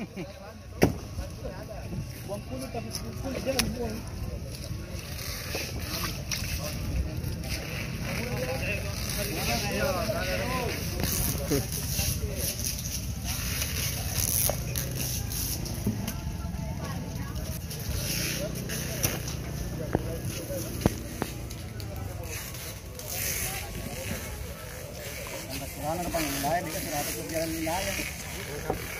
buang kulit tapi kulit jangan buang. Wala na pang nilaya, di ka sirata ko jalan nilaya.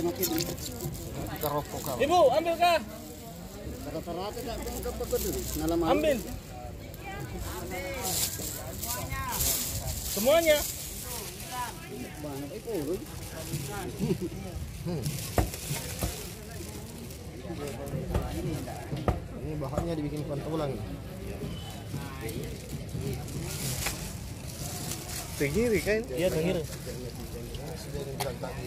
tamakit. Karoko ka. Ibu, ambil ka. Rata-rata ka kung kapag nalaman. Ambil. Semuanya. Ini bahannya dibikin pantulang. Tenggiri kan? Iya tenggiri. Sudah bilang tadi.